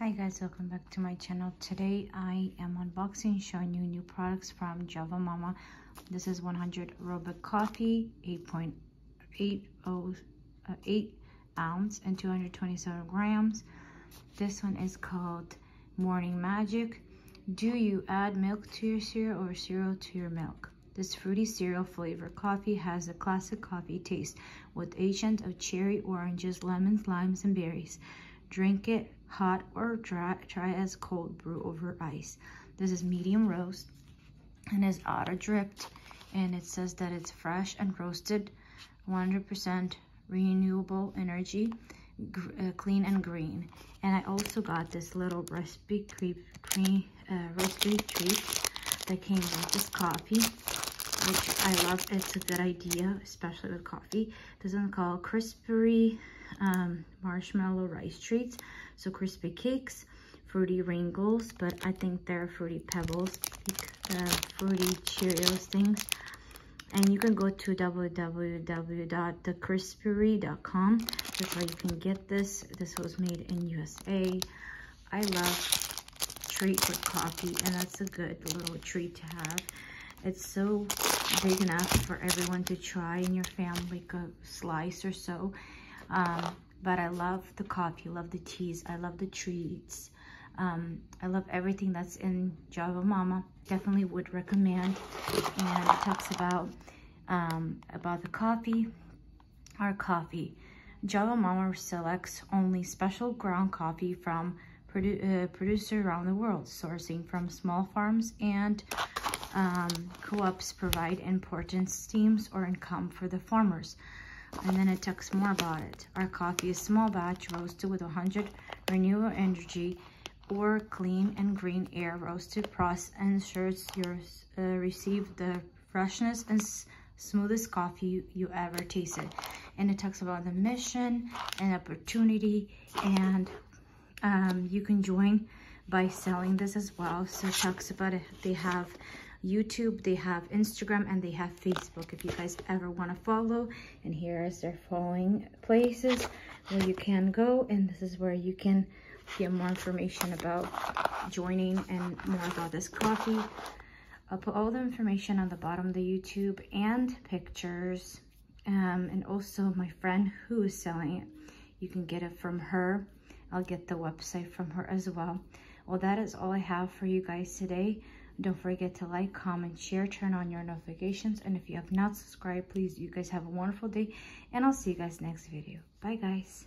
Hi guys, welcome back to my channel. Today I am unboxing showing you new products from Java Momma. This is 100 Robusta coffee, 8.8 uh, 8 ounce and 227 grams. This one is called Morning Magic. Do you add milk to your cereal or cereal to your milk? This fruity cereal flavor coffee has a classic coffee taste with agent of cherry, oranges, lemons, limes, and berries. Drink it hot or dry, try as cold. Brew over ice. This is medium roast and is auto dripped. And it says that it's fresh and roasted. 100% renewable energy. Uh, clean and green. And i also got this little recipe cream cream uh, treat that came with this coffee which i love it's a good idea especially with coffee this is called crispy um, marshmallow rice treats. So crispy cakes, fruity Wrinkles, but I think they're fruity pebbles, uh, fruity Cheerios things. And you can go to www.thecrispery.com. That's where you can get this. This was made in USA. I love treat with coffee, and that's a good little treat to have. It's so big enough for everyone to try in your family, like a slice or so. Um, but I love the coffee, love the teas, I love the treats. Um, I love everything that's in Java Momma. Definitely would recommend. And it talks about um, about the coffee. Our coffee. Java Momma selects only special ground coffee from produ uh, producers around the world, sourcing from small farms and um, co-ops provide important steams or income for the farmers and then it talks more about it. Our coffee is small batch roasted with 100 renewable energy or clean and green air roasted process ensures you uh, receive the freshness and smoothest coffee you, you ever tasted. And it talks about the mission and opportunity and um, you can join by selling this as well. So it talks about it. They have YouTube, they have Instagram, and they have Facebook if you guys ever want to follow. And here is their following places where you can go. And this is where you can get more information about joining and more about this coffee. I'll put all the information on the bottom of the YouTube and pictures. Um, and also my friend who is selling it. You can get it from her. I'll get the website from her as well. Well, that is all I have for you guys today. Don't forget to like, comment, share, turn on your notifications. And if you have not subscribed, please, you guys have a wonderful day. And I'll see you guys next video. Bye, guys.